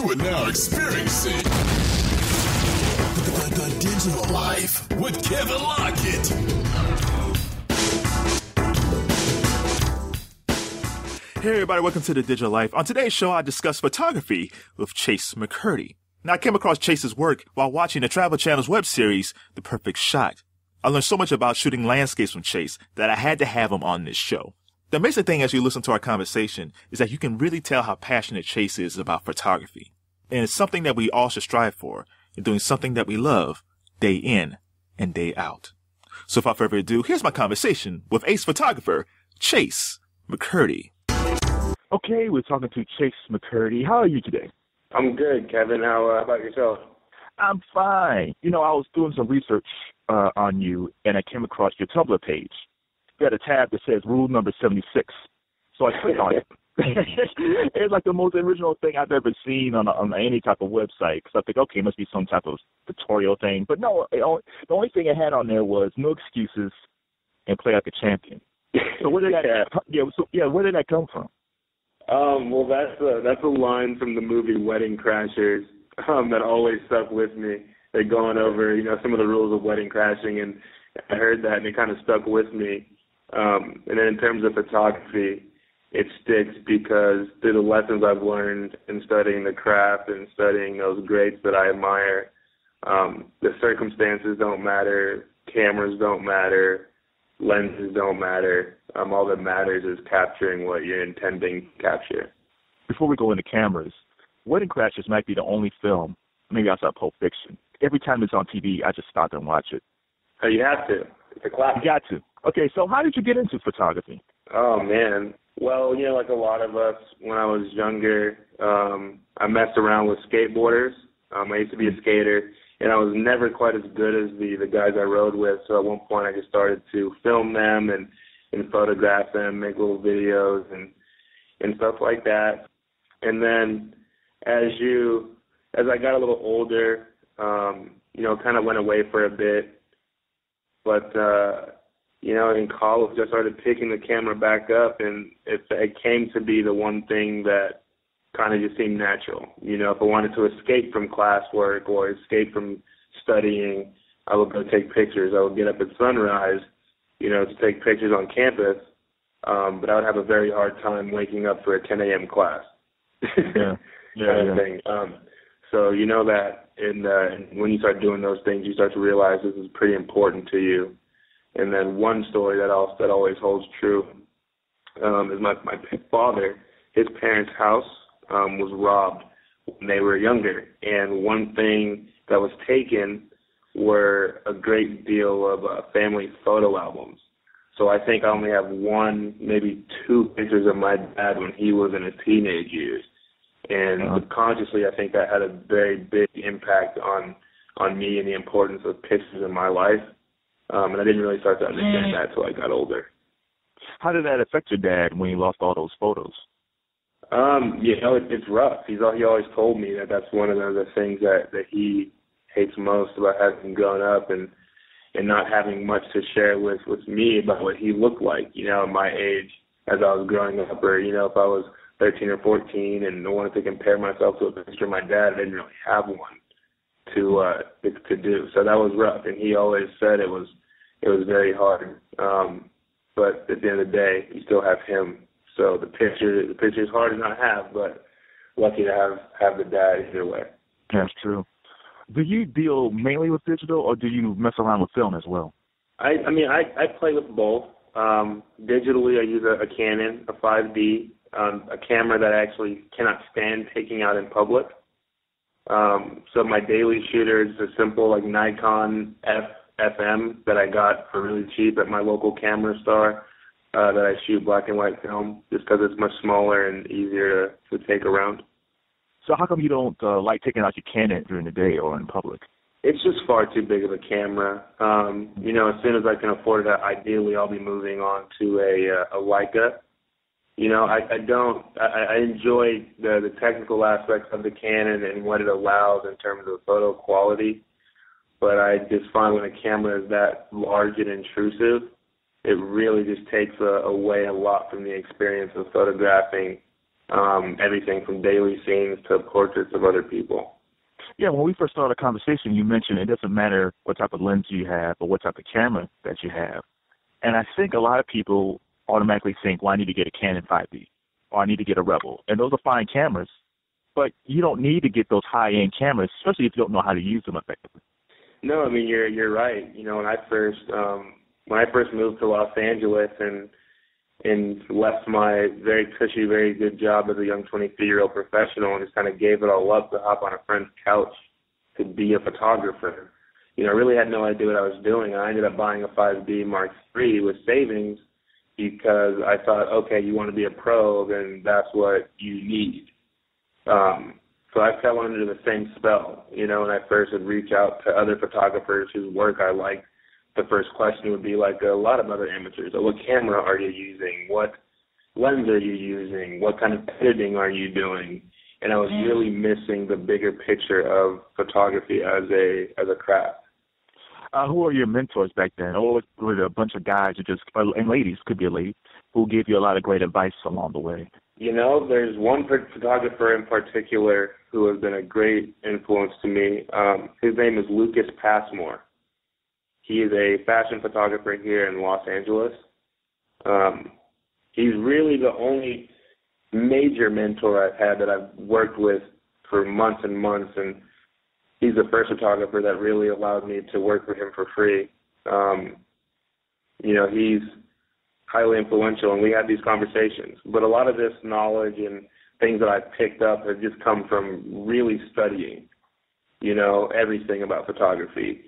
You are now experiencing the, the, the digital life with Kevin Lockett. Hey everybody, welcome to the Digital Life. On today's show, I discuss photography with Chase McCurdy. Now, I came across Chase's work while watching the Travel Channel's web series, The Perfect Shot. I learned so much about shooting landscapes from Chase that I had to have him on this show. The amazing thing as you listen to our conversation is that you can really tell how passionate Chase is about photography. And it's something that we all should strive for in doing something that we love day in and day out. So without further ado, here's my conversation with ace photographer Chase McCurdy. Okay, we're talking to Chase McCurdy. How are you today? I'm good, Kevin. How uh, about yourself? I'm fine. You know, I was doing some research uh, on you, and I came across your Tumblr page. You had a tab that says Rule Number 76. So I clicked on it. it's like the most original thing I've ever seen on, a, on any type of website. Because I think, okay, it must be some type of tutorial thing. But no, only, the only thing it had on there was no excuses and play like a champion. So where did that? yeah. yeah, so yeah, where did that come from? Um, well, that's a that's a line from the movie Wedding Crashers um, that always stuck with me. They're going over, you know, some of the rules of wedding crashing, and I heard that, and it kind of stuck with me. Um, and then in terms of photography, it sticks because through the lessons I've learned in studying the craft and studying those greats that I admire, um, the circumstances don't matter, cameras don't matter, lenses don't matter. Um, all that matters is capturing what you're intending to capture. Before we go into cameras, Wedding Crashers might be the only film, maybe outside Pulp Fiction. Every time it's on TV, I just stop and watch it. Oh, you have to. It's a classic. You got to. Okay, so how did you get into photography? Oh man. Well, you know, like a lot of us, when I was younger, um, I messed around with skateboarders. Um, I used to be a skater, and I was never quite as good as the the guys I rode with. So at one point, I just started to film them and and photograph them, make little videos and and stuff like that. And then as you as I got a little older, um, you know, kind of went away for a bit. But uh you know, in college I started picking the camera back up and it it came to be the one thing that kind of just seemed natural. You know, if I wanted to escape from classwork or escape from studying, I would go take pictures. I would get up at sunrise, you know, to take pictures on campus. Um, but I would have a very hard time waking up for a 10 a.m. class. yeah, yeah, kind of yeah. thing. Um, so you know that in uh, when you start doing those things, you start to realize this is pretty important to you. And then one story that also that always holds true um, is my my father. His parents' house um, was robbed when they were younger, and one thing that was taken were a great deal of uh, family photo albums. So I think I only have one, maybe two pictures of my dad when he was in his teenage years. And uh-huh. subconsciously, I think that had a very big impact on on me and the importance of pictures in my life. Um, and I didn't really start to understand that until I got older. How did that affect your dad when he lost all those photos? Um, you know, it, it's rough. He's all he always told me that that's one of the, the things that that he hates most about having grown up and and not having much to share with with me about what he looked like. You know, at my age as I was growing up, or you know, if I was 13 or 14 and I wanted to compare myself to a picture of my dad, I didn't really have one to uh to, to do. So that was rough, and he always said it was it was very hard. Um, but at the end of the day, you still have him so the picture the picture is hard to not have, but lucky to have have the dad either way. That's true. Do you deal mainly with digital, or do you mess around with film as well? I I mean I I play with both. Um, digitally, I use a, a Canon, a 5D, um, a camera that I actually cannot stand taking out in public. Um, so my daily shooter is a simple like Nikon F FM that I got for really cheap at my local camera store uh, that I shoot black and white film just because it's much smaller and easier to, to take around. So how come you don't uh, like taking out your Canon during the day or in public? It's just far too big of a camera. Um, you know, as soon as I can afford it, ideally I'll be moving on to a uh, a Leica. You know, I, I don't. I, I enjoy the the technical aspects of the Canon and what it allows in terms of photo quality, but I just find when a camera is that large and intrusive, it really just takes a, away a lot from the experience of photographing um, everything from daily scenes to portraits of other people. Yeah, when we first started the conversation, you mentioned it doesn't matter what type of lens you have or what type of camera that you have. And I think a lot of people automatically think, well, I need to get a Canon 5D or I need to get a Rebel. And those are fine cameras, but you don't need to get those high-end cameras, especially if you don't know how to use them effectively. No, I mean you're you're right. You know, when I first um when I first moved to Los Angeles and and left my very cushy, very good job as a young 23 year old professional and just kind of gave it all up to hop on a friend's couch to be a photographer. You know, I really had no idea what I was doing. I ended up buying a 5D Mark III with savings because I thought, okay, you want to be a pro, then that's what you need. Um, so I fell under the same spell, you know, when I first would reach out to other photographers whose work I liked the first question would be like a lot of other amateurs. what camera are you using? What lens are you using? What kind of editing are you doing? And I was mm. really missing the bigger picture of photography as a as a craft. Uh, who are your mentors back then? Or were there a bunch of guys who just and ladies could be a lady who gave you a lot of great advice along the way? You know, there's one photographer in particular who has been a great influence to me. Um, his name is Lucas Passmore he is a fashion photographer here in Los Angeles. Um, he's really the only major mentor I've had that I've worked with for months and months, and he's the first photographer that really allowed me to work for him for free. Um, you know, he's highly influential, and we had these conversations. But a lot of this knowledge and things that I've picked up have just come from really studying, you know, everything about photography.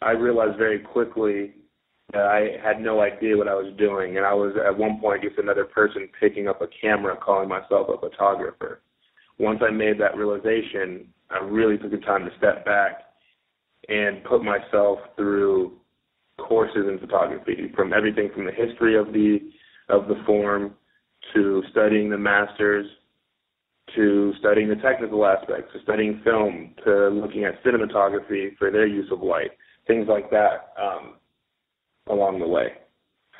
I realized very quickly that I had no idea what I was doing, and I was at one point just another person picking up a camera, calling myself a photographer. Once I made that realization, I really took the time to step back and put myself through courses in photography, from everything from the history of the of the form to studying the masters to studying the technical aspects, to studying film, to looking at cinematography for their use of light things like that um, along the way.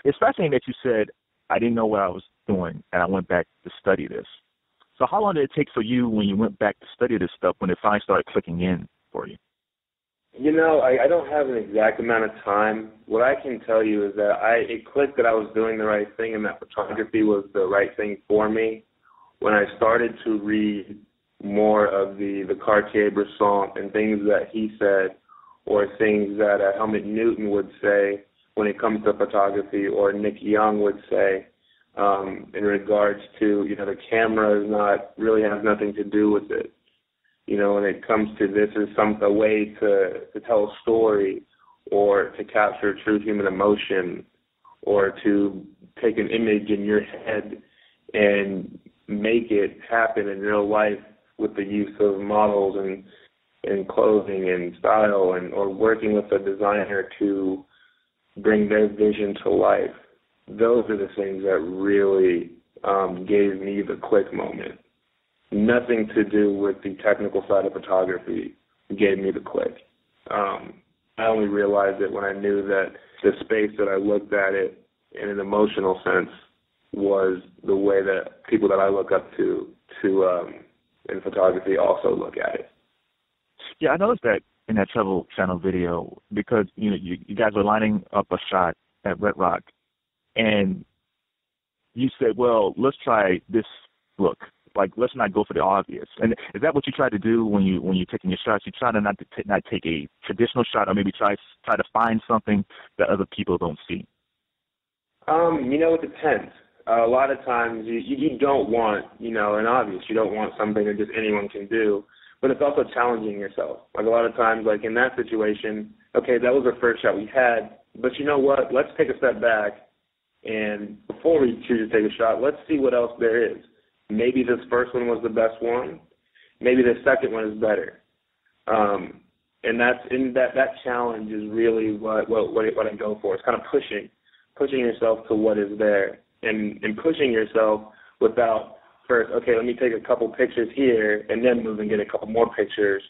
It's fascinating that you said I didn't know what I was doing, and I went back to study this. So, how long did it take for you when you went back to study this stuff when it finally started clicking in for you? You know, I, I don't have an exact amount of time. What I can tell you is that I it clicked that I was doing the right thing and that photography was the right thing for me when I started to read more of the the Cartier-Bresson and things that he said or things that uh, Helmut Newton would say when it comes to photography, or Nick Young would say um, in regards to you know the camera is not really has nothing to do with it. You know, when it comes to this is some a way to to tell a story or to capture true human emotion or to take an image in your head and make it happen in real life with the use of models and and clothing and style and or working with a designer to bring their vision to life. Those are the things that really um, gave me the click moment. Nothing to do with the technical side of photography gave me the click. Um, I only realized it when I knew that the space that I looked at it in an emotional sense was the way that people that I look up to to um, in photography also look at it. Yeah, I noticed that in that Travel Channel video because you know you, you guys were lining up a shot at Red Rock, and you said, "Well, let's try this look. Like, let's not go for the obvious." And is that what you try to do when you when you're taking your shots? You try to not to t- not take a traditional shot, or maybe try try to find something that other people don't see. Um, you know, it depends. Uh, a lot of times you, you don't want, you know, an obvious. You don't want something that just anyone can do but it's also challenging yourself. Like a lot of times, like in that situation, okay, that was the first shot we had, but you know what? Let's take a step back, and before we choose to take a shot, let's see what else there is. Maybe this first one was the best one. Maybe the second one is better. Um, and that's in that that challenge is really what what what, I go for. It's kind of pushing, pushing yourself to what is there, and and pushing yourself without first, okay, let me take a couple pictures here and then move and get a couple more pictures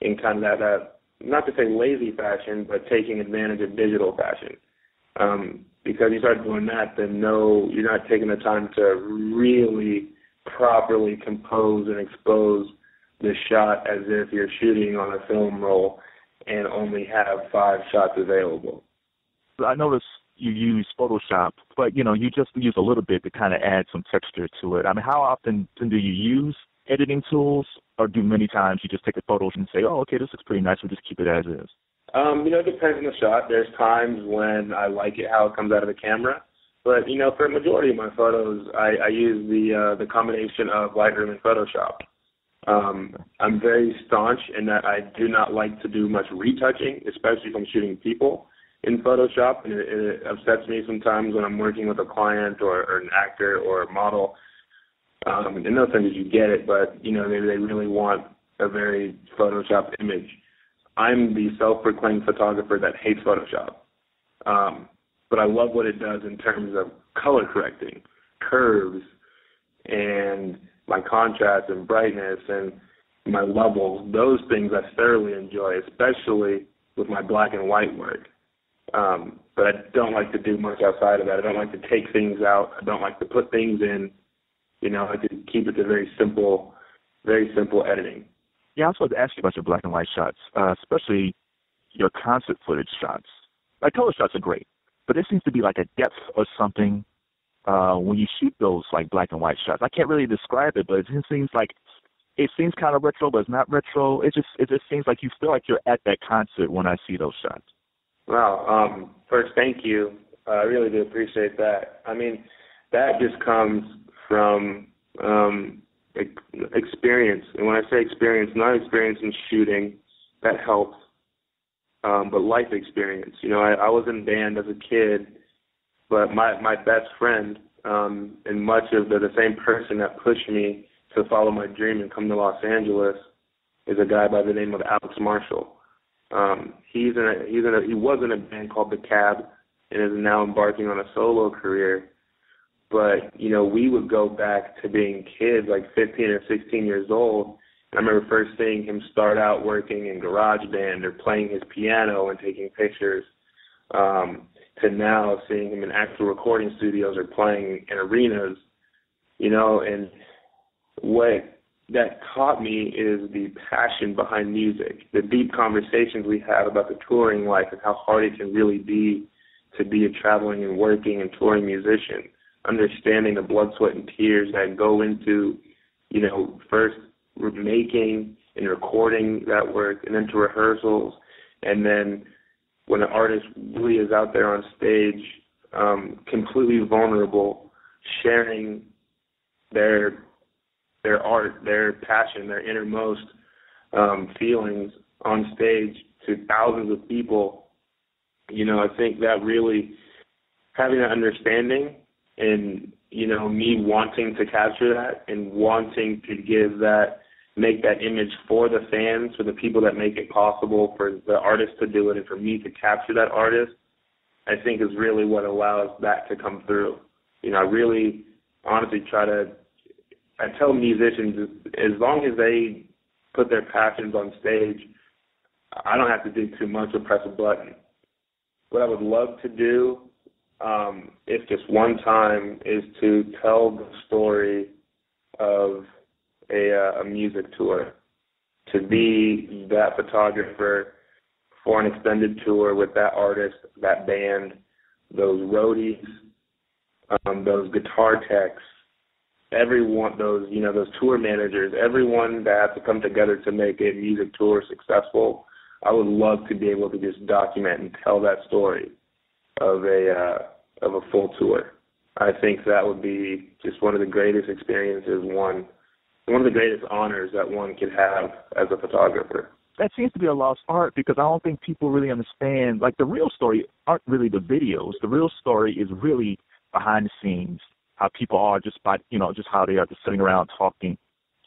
in kind of that, that not to say lazy fashion, but taking advantage of digital fashion. Um, because you start doing that, then no, you're not taking the time to really properly compose and expose the shot as if you're shooting on a film roll and only have five shots available. I noticed you use Photoshop, but you know you just use a little bit to kind of add some texture to it. I mean, how often do you use editing tools, or do many times you just take the photos and say, "Oh, okay, this looks pretty nice. We'll just keep it as is." Um, you know, it depends on the shot. There's times when I like it how it comes out of the camera, but you know, for a majority of my photos, I, I use the uh, the combination of Lightroom and Photoshop. Um, I'm very staunch in that I do not like to do much retouching, especially if I'm shooting people in Photoshop, and it, it upsets me sometimes when I'm working with a client or, or an actor or a model. Um, and no offense you get it, but you know maybe they really want a very Photoshop image. I'm the self-proclaimed photographer that hates Photoshop, um, but I love what it does in terms of color correcting, curves, and my contrast and brightness and my levels. Those things I thoroughly enjoy, especially with my black and white work. Um, but I don't like to do much outside of that. I don't like to take things out. I don't like to put things in. You know, I like to keep it to very simple, very simple editing. Yeah, I was supposed to ask you about your black and white shots, uh, especially your concert footage shots. Like color shots are great, but there seems to be like a depth or something uh, when you shoot those like black and white shots. I can't really describe it, but it seems like it seems kind of retro, but it's not retro. It just it just seems like you feel like you're at that concert when I see those shots. Wow. Um, first, thank you. I really do appreciate that. I mean, that just comes from um, experience. And when I say experience, not experience in shooting, that helps, um, but life experience. You know, I, I was in band as a kid, but my my best friend um, and much of the, the same person that pushed me to follow my dream and come to Los Angeles is a guy by the name of Alex Marshall. Um, he's in a he's in a he was in a band called The Cab and is now embarking on a solo career. But you know, we would go back to being kids, like 15 or 16 years old. I remember first seeing him start out working in garage band or playing his piano and taking pictures. Um, to now seeing him in actual recording studios or playing in arenas, you know, and what that taught me is the passion behind music, the deep conversations we have about the touring life and how hard it can really be to be a traveling and working and touring musician, understanding the blood, sweat, and tears that go into, you know, first making and recording that work and then to rehearsals. And then when an artist really is out there on stage um, completely vulnerable, sharing their their art, their passion, their innermost um, feelings on stage to thousands of people, you know, I think that really having that understanding and you know me wanting to capture that and wanting to give that make that image for the fans for the people that make it possible for the artist to do it and for me to capture that artist i think is really what allows that to come through you know i really honestly try to I tell musicians as long as they put their passions on stage, I don't have to do too much or press a button. What I would love to do, um, if just one time, is to tell the story of a, uh, a music tour, to be that photographer for an extended tour with that artist, that band, those roadies, um, those guitar techs, everyone those you know those tour managers everyone that has to come together to make a music tour successful i would love to be able to just document and tell that story of a uh of a full tour. I think that would be just one of the greatest experiences one one of the greatest honors that one could have as a photographer that seems to be a lost art because I don't think people really understand. Like the real story aren't really the videos. The real story is really behind the scenes how people are just by you know just how they are just sitting around talking.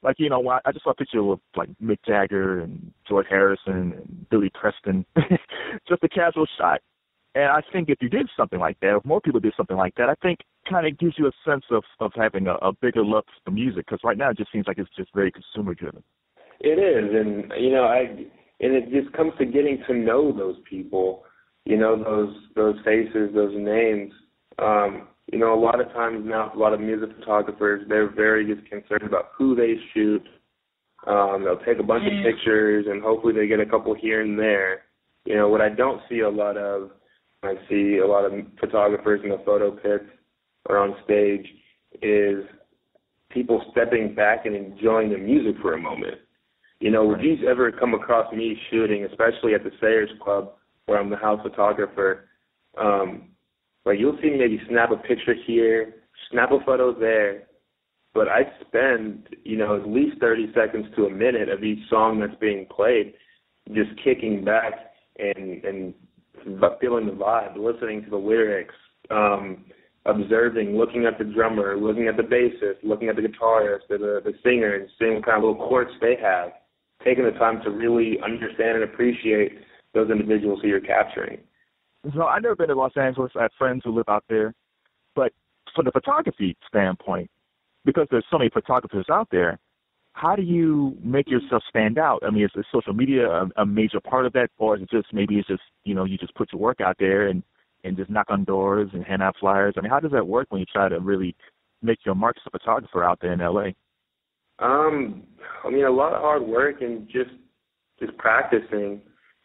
Like you know, I just saw a picture with like Mick Jagger and George Harrison and Billy Preston, just a casual shot. And I think if you did something like that, if more people did something like that, I think kind of gives you a sense of of having a, a bigger love for music. Because right now it just seems like it's just very consumer driven. It is, and you know, I and it just comes to getting to know those people, you know, those those faces, those names. Um, you know, a lot of times now, a lot of music photographers, they're very just concerned about who they shoot. Um, they'll take a bunch of pictures and hopefully they get a couple here and there. You know, what I don't see a lot of, I see a lot of photographers in the photo pits or on stage, is people stepping back and enjoying the music for a moment. You know, would you ever come across me shooting, especially at the Sayers Club, where I'm the house photographer? Um, like you'll see me maybe snap a picture here, snap a photo there, but I spend, you know, at least 30 seconds to a minute of each song that's being played, just kicking back and and feeling the vibe, listening to the lyrics, um, observing, looking at the drummer, looking at the bassist, looking at the guitarist, the the singer, and seeing what kind of little quirks they have, taking the time to really understand and appreciate those individuals who you're capturing. So I've never been to Los Angeles. I have friends who live out there, but from the photography standpoint, because there's so many photographers out there, how do you make yourself stand out? I mean, is, is social media a, a major part of that, or is it just maybe it's just you know you just put your work out there and and just knock on doors and hand out flyers? I mean, how does that work when you try to really make your mark as a photographer out there in LA? Um, I mean, a lot of hard work and just just practicing.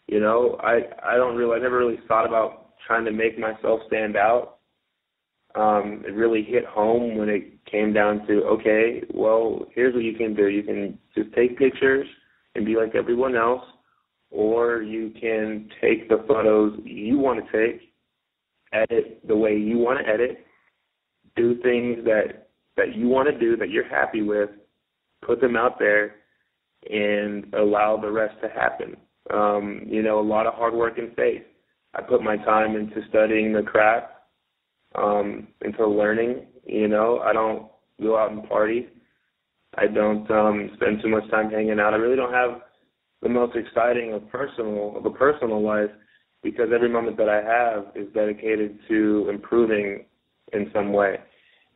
You know, I I don't really I never really thought about trying to make myself stand out. Um, it really hit home when it came down to okay, well, here's what you can do. You can just take pictures and be like everyone else, or you can take the photos you want to take, edit the way you want to edit, do things that that you want to do that you're happy with, put them out there, and allow the rest to happen. Um, you know, a lot of hard work and faith. I put my time into studying the craft, um, into learning. You know, I don't go out and party. I don't um, spend too much time hanging out. I really don't have the most exciting of personal of a personal life because every moment that I have is dedicated to improving in some way.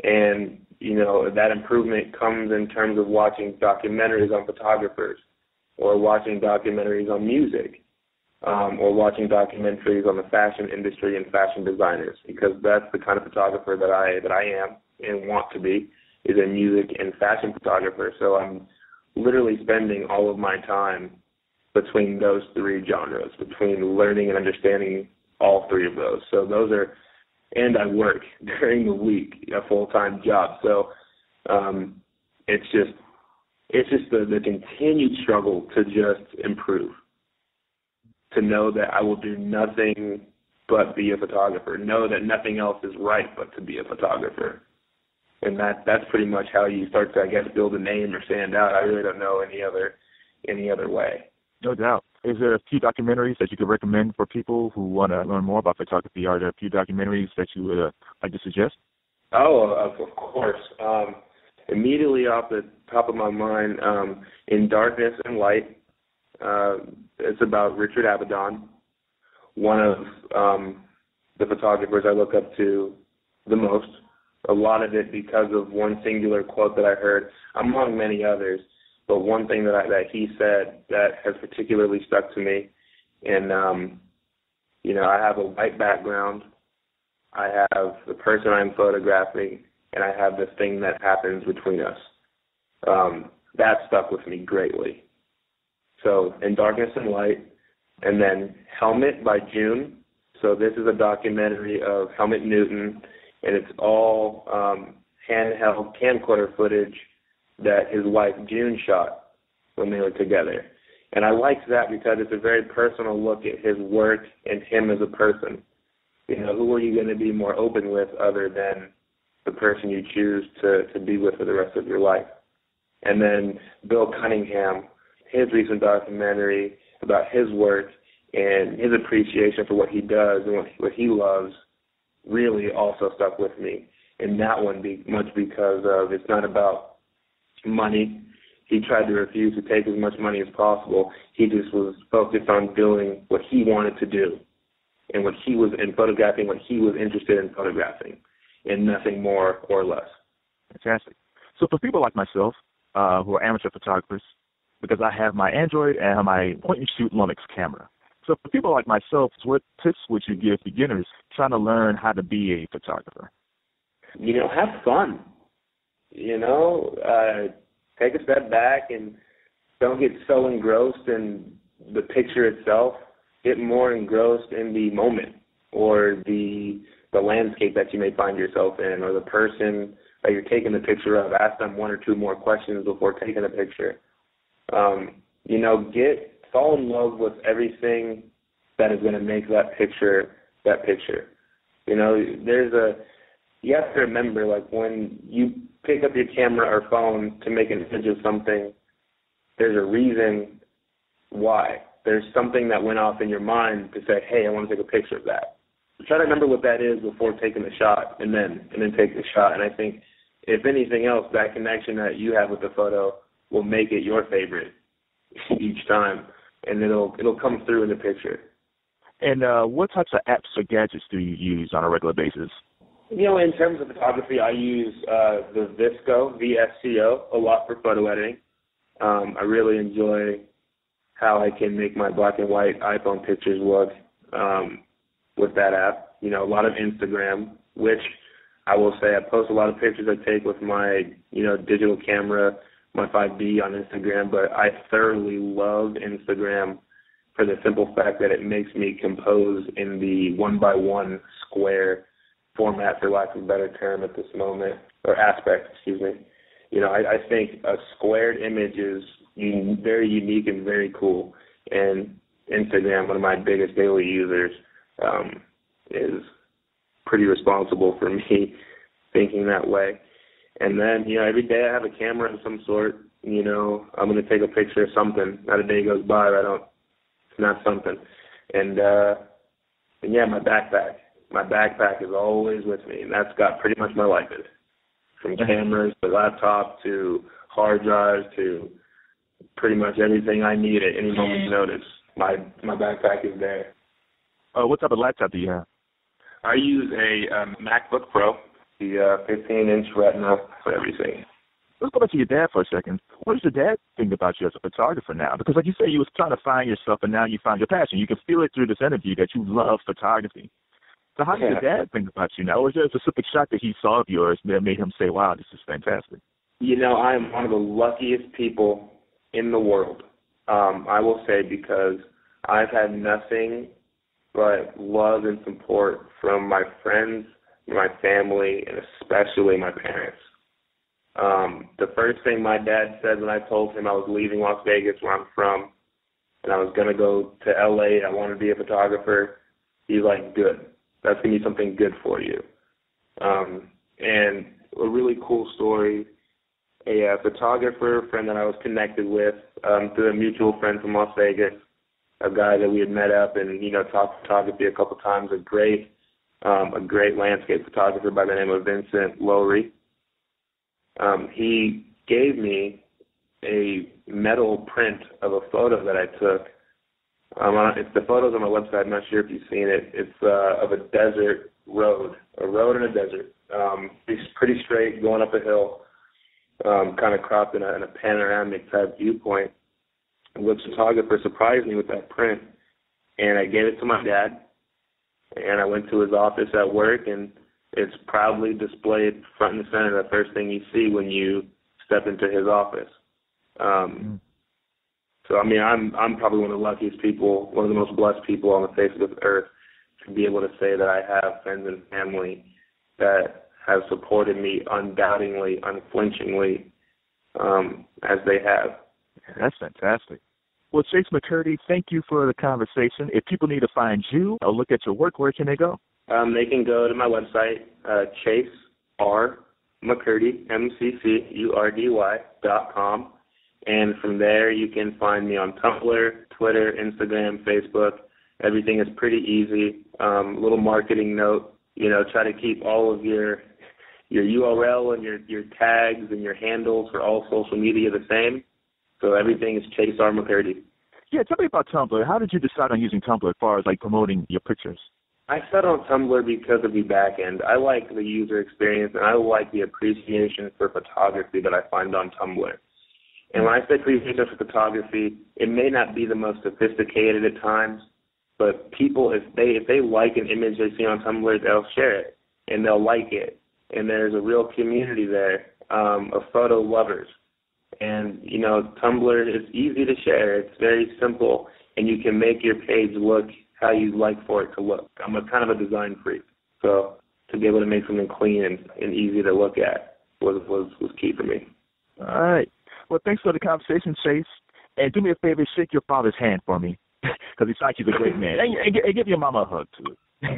And you know that improvement comes in terms of watching documentaries on photographers or watching documentaries on music, um, or watching documentaries on the fashion industry and fashion designers, because that's the kind of photographer that I that I am and want to be is a music and fashion photographer. So I'm literally spending all of my time between those three genres, between learning and understanding all three of those. So those are, and I work during the week, a full time job. So um, it's just it's just the, the continued struggle to just improve. To know that I will do nothing but be a photographer. Know that nothing else is right but to be a photographer. And that that's pretty much how you start to I guess build a name or stand out. I really don't know any other any other way. No doubt. Is there a few documentaries that you could recommend for people who want to learn more about photography? Are there a few documentaries that you would uh, like to suggest? Oh, of course. Um, immediately off the top of my mind, um, In Darkness and Light. Uh, it's about Richard Avedon, one of um, the photographers I look up to the most. A lot of it because of one singular quote that I heard, among many others. But one thing that I, that he said that has particularly stuck to me, and um, you know, I have a white background. I have the person I'm photographing, and I have the thing that happens between us. Um, that stuck with me greatly. So, In Darkness and Light, and then Helmut by June. So this is a documentary of Helmut Newton, and it's all um, handheld camcorder footage that his wife June shot when they were together. And I liked that because it's a very personal look at his work and him as a person. You know, who are you going to be more open with other than the person you choose to, to be with for the rest of your life? And then Bill Cunningham, his recent documentary about his work and his appreciation for what he does and what, what he loves really also stuck with me. And that one be much because of it's not about money. He tried to refuse to take as much money as possible. He just was focused on doing what he wanted to do and what he was in photographing what he was interested in photographing and nothing more or less. Fantastic. So for people like myself, uh, who are amateur photographers, because I have my Android and my point and shoot Lumix camera. So for people like myself, what tips would you give beginners trying to learn how to be a photographer? you know, have fun. You know, uh, take a step back and don't get so engrossed in the picture itself. Get more engrossed in the moment or the the landscape that you may find yourself in or the person that you're taking the picture of. Ask them one or two more questions before taking a picture. Um, you know, get fall in love with everything that is going to make that picture that picture. You know, there's a you have to remember like when you pick up your camera or phone to make an image of something, there's a reason why. There's something that went off in your mind to say, "Hey, I want to take a picture of that." Try to remember what that is before taking the shot, and then and then take the shot. And I think, if anything else, that connection that you have with the photo will make it your favorite each time, and it'll it'll come through in the picture. And uh, what types of apps or gadgets do you use on a regular basis? You know, in terms of photography, I use uh, the VSCO, VSCO, a lot for photo editing. Um, I really enjoy how I can make my black and white iPhone pictures look um, with that app. You know, a lot of Instagram, which I will say I post a lot of pictures I take with my, you know, digital camera, my 5D on Instagram, but I thoroughly love Instagram for the simple fact that it makes me compose in the one by one square format, for lack of a better term, at this moment, or aspect, excuse me. You know, I, I think a squared image is very unique and very cool. And Instagram, one of my biggest daily users, um, is pretty responsible for me thinking that way. And then, you know, every day I have a camera of some sort. You know, I'm going to take a picture of something. Not a day goes by I don't not something. And uh and yeah, my backpack. My backpack is always with me and that's got pretty much my life in it. From cameras to laptop to hard drives to pretty much everything I need at any moment's notice. My my backpack is there. Uh, what type of laptop do you have? I use a um, MacBook Pro, the uh, 15 inch Retina for everything let's go back to your dad for a second. What does your dad think about you as a photographer now? Because like you said, you was trying to find yourself, and now you find your passion. You can feel it through this interview that you love photography. So how does your dad think about you now? Or is there a specific shot that he saw of yours that made him say, "Wow, this is fantastic"? You know, I am one of the luckiest people in the world. Um, I will say because I've had nothing but love and support from my friends, my family, and especially my parents. Um, the first thing my dad said when I told him I was leaving Las Vegas, where I'm from, and I was gonna go to LA, I wanted to be a photographer. He's like, "Good, that's gonna be something good for you." Um, and a really cool story. A, a photographer friend that I was connected with um, through a mutual friend from Las Vegas, a guy that we had met up and you know talked photography a couple times. A great, um, a great landscape photographer by the name of Vincent Lowry um, he gave me a metal print of a photo that I took. Um, it's the photos on my website. I'm not sure if you've seen it. It's uh, of a desert road, a road in a desert. Um, it's pretty straight, going up a hill, um, kind of cropped in a, in a panoramic type viewpoint. The photographer surprised me with that print, and I gave it to my dad. And I went to his office at work and it's proudly displayed front and center the first thing you see when you step into his office. Um, mm. So I mean, I'm I'm probably one of the luckiest people, one of the most blessed people on the face of the earth to be able to say that I have friends and family that have supported me undoubtingly, unflinchingly, um, as they have. That's fantastic. Well, Chase McCurdy, thank you for the conversation. If people need to find you or look at your work, where can they go? Um, they can go to my website, uh, Chase R. McCurdy, M-C-C-U-R-D-Y dot com. And from there, you can find me on Tumblr, Twitter, Instagram, Facebook. Everything is pretty easy. Um, little marketing note, you know, try to keep all of your your URL and your your tags and your handles for all social media the same. So everything is Chase R. McCurdy. Yeah, tell me about Tumblr. How did you decide on using Tumblr as far as like promoting your pictures? I set on Tumblr because of the back end. I like the user experience and I like the appreciation for photography that I find on Tumblr. And when I say appreciation for photography, it may not be the most sophisticated at times, but people if they if they like an image they see on Tumblr, they'll share it and they'll like it. and there's a real community there um, of photo lovers. And you know, Tumblr is easy to share. It's very simple, and you can make your page look how you'd like for it to look. I'm a kind of a design freak, so to be able to make something clean and, and easy to look at was was was key for me. All right. Well, thanks for the conversation, Chase. And do me a favor, shake your father's hand for me, because he thought he's a great man. And, and, and, give your mama a hug too.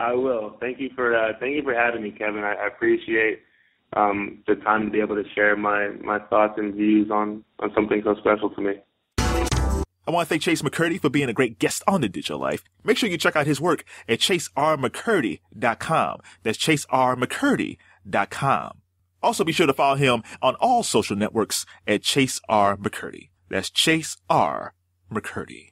I will. Thank you for uh, thank you for having me, Kevin. I, I appreciate um, the time to be able to share my my thoughts and views on on something so special to me. I want to thank Chase McCurdy for being a great guest on the Digital Life. Make sure you check out his work at chasermccurdy.com. That's chasermccurdy.com. Also be sure to follow him on all social networks at Chase R. McCurdy. That's Chase R. McCurdy.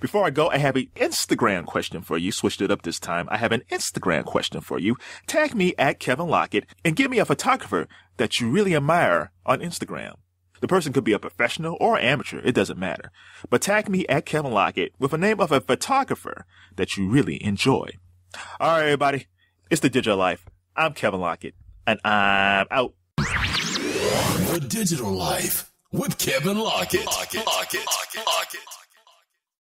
Before I go, I have an Instagram question for you. Switched it up this time. I have an Instagram question for you. Tag me at Kevin Lockett and give me a photographer that you really admire on Instagram. The person could be a professional or amateur. It doesn't matter. But tag me at Kevin Lockett with a name of a photographer that you really enjoy. All right, everybody. It's the digital life. I'm Kevin Lockett and I'm out. The digital life with Kevin Lockett. Lockett. Lockett. Lockett. Lockett.